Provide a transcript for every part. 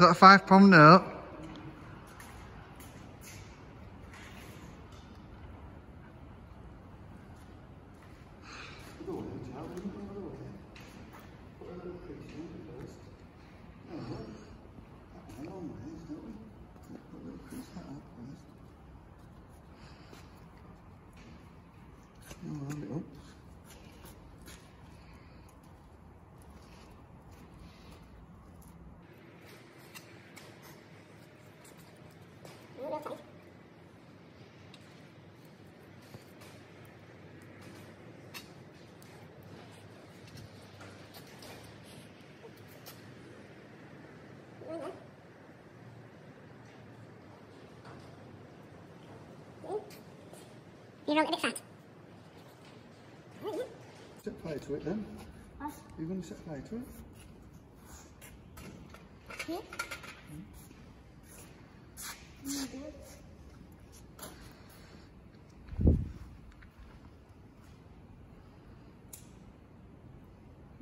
Is that a five pound note? You don't get it fat. Set fire to it then. What? You're going to set fire to it? Here?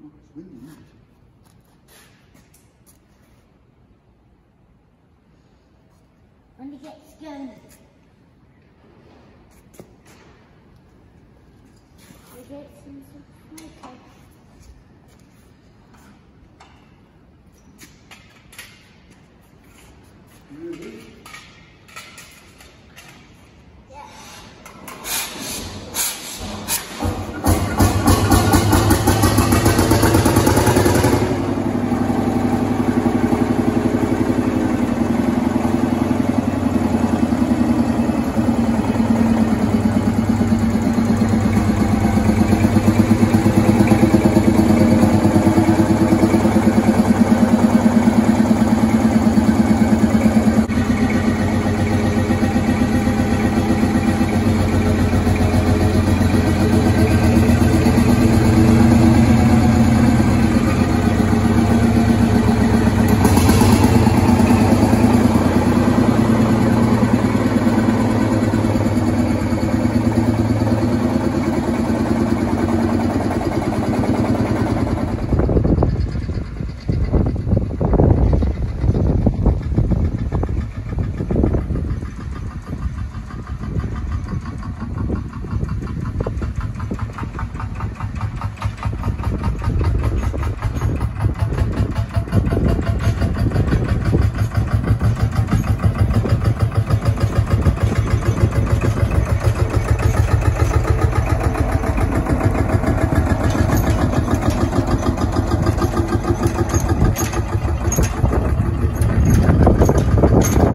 Oh, it's windy. When it gets going. Smoke.